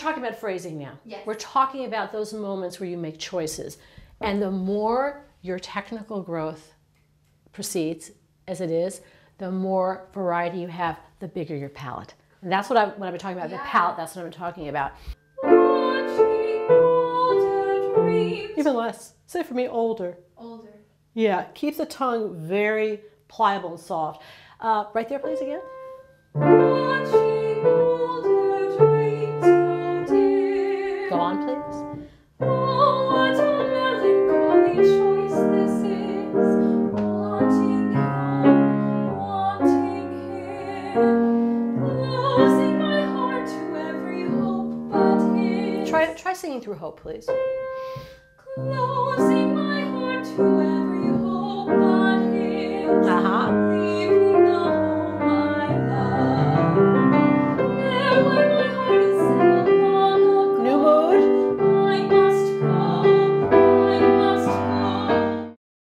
phrasing now. Yes. We're talking about those moments where you make choices. And the more your technical growth proceeds as it is, the more variety you have, the bigger your palette. And that's what I when I've been talking about the Yeah. palette, that's what I'm talking about. Watching older dreams. Even less. Say for me older. Older. Yeah, keep the tongue very pliable and soft. Uh, right there, please, again. Watching Try, try singing through hope, please. Closing